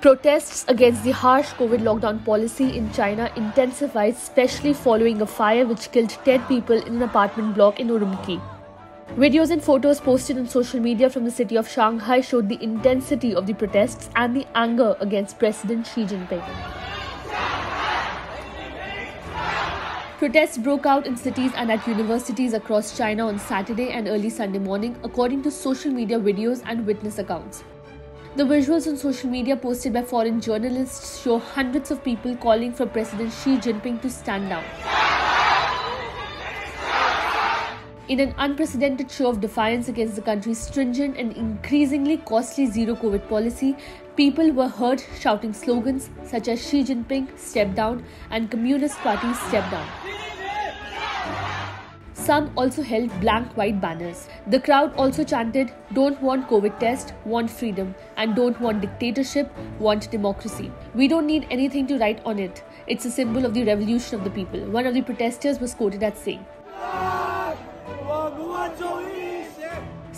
Protests against the harsh COVID lockdown policy in China intensified, especially following a fire which killed 10 people in an apartment block in Urumqi. Videos and photos posted on social media from the city of Shanghai showed the intensity of the protests and the anger against President Xi Jinping. Protests broke out in cities and at universities across China on Saturday and early Sunday morning, according to social media videos and witness accounts. The visuals on social media posted by foreign journalists show hundreds of people calling for President Xi Jinping to stand down. In an unprecedented show of defiance against the country's stringent and increasingly costly zero COVID policy, people were heard shouting slogans such as Xi Jinping, step down, and Communist Party, step down. Some also held blank white banners. The crowd also chanted, Don't want COVID test, want freedom, and don't want dictatorship, want democracy. We don't need anything to write on it. It's a symbol of the revolution of the people. One of the protesters was quoted as saying.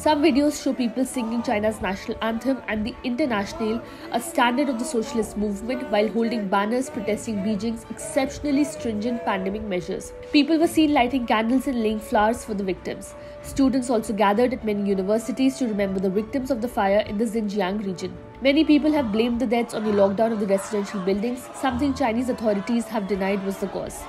Some videos show people singing China's national anthem and the International, a standard of the socialist movement, while holding banners protesting Beijing's exceptionally stringent pandemic measures. People were seen lighting candles and laying flowers for the victims. Students also gathered at many universities to remember the victims of the fire in the Xinjiang region. Many people have blamed the deaths on the lockdown of the residential buildings, something Chinese authorities have denied was the cause.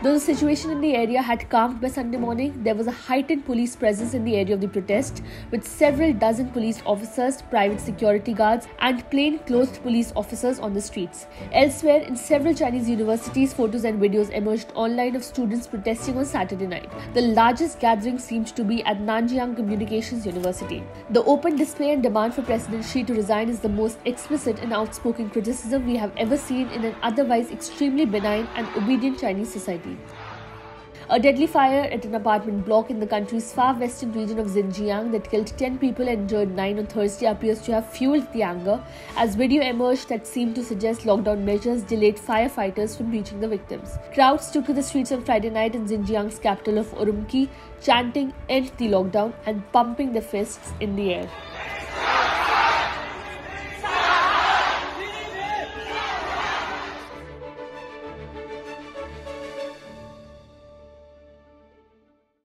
Though the situation in the area had calmed by Sunday morning, there was a heightened police presence in the area of the protest, with several dozen police officers, private security guards, and plain-clothed police officers on the streets. Elsewhere, in several Chinese universities, photos and videos emerged online of students protesting on Saturday night. The largest gathering seemed to be at Nanjing Communications University. The open display and demand for President Xi to resign is the most explicit and outspoken criticism we have ever seen in an otherwise extremely benign and obedient Chinese society. A deadly fire at an apartment block in the country's far western region of Xinjiang that killed 10 people and injured 9 on Thursday appears to have fueled the anger as video emerged that seemed to suggest lockdown measures delayed firefighters from reaching the victims. Crowds took to the streets on Friday night in Xinjiang's capital of Urumqi, chanting, End the lockdown, and pumping their fists in the air.